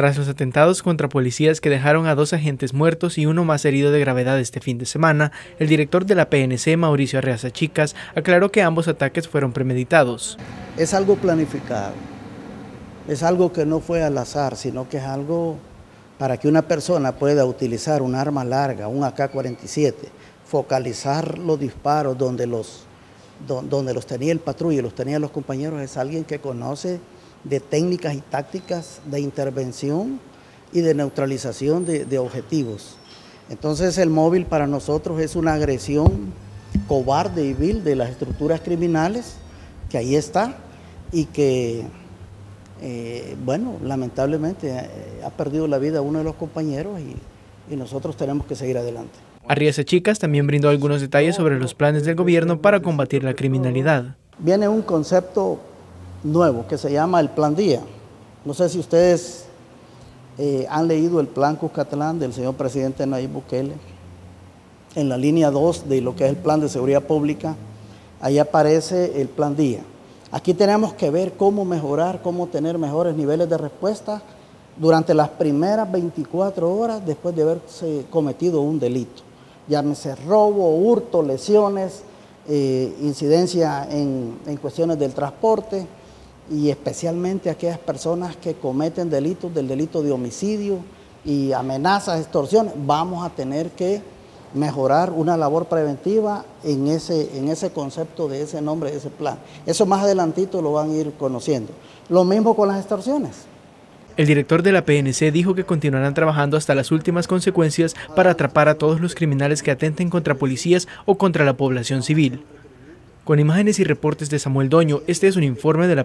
Tras los atentados contra policías que dejaron a dos agentes muertos y uno más herido de gravedad este fin de semana, el director de la PNC, Mauricio Arreaza Chicas, aclaró que ambos ataques fueron premeditados. Es algo planificado, es algo que no fue al azar, sino que es algo para que una persona pueda utilizar un arma larga, un AK-47, focalizar los disparos donde los, donde los tenía el patrulla, los tenía los compañeros, es alguien que conoce de técnicas y tácticas de intervención y de neutralización de, objetivos. Entonces el móvil para nosotros es una agresión cobarde y vil de las estructuras criminales, que ahí está, y que, eh, bueno, lamentablemente eh, ha perdido la vida uno de los compañeros y, nosotros tenemos que seguir adelante. Arriese Chicas también brindó algunos detalles sobre los planes del gobierno para combatir la criminalidad. Viene un concepto nuevo que se llama el Plan Día. No sé si ustedes eh, han leído el Plan Cuscatlán del señor presidente Nayib Bukele. En la línea 2 de lo que es el Plan de Seguridad Pública, ahí aparece el Plan Día. Aquí tenemos que ver cómo mejorar, cómo tener mejores niveles de respuesta durante las primeras 24 horas después de haberse cometido un delito. Llámese robo, hurto, lesiones, eh, incidencia en, en cuestiones del transporte, y especialmente aquellas personas que cometen delitos del delito de homicidio y amenazas, extorsiones, vamos a tener que mejorar una labor preventiva en ese, en ese concepto de ese nombre, de ese plan. Eso más adelantito lo van a ir conociendo. Lo mismo con las extorsiones. El director de la PNC dijo que continuarán trabajando hasta las últimas consecuencias para atrapar a todos los criminales que atenten contra policías o contra la población civil. Con imágenes y reportes de Samuel Doño, este es un informe de la.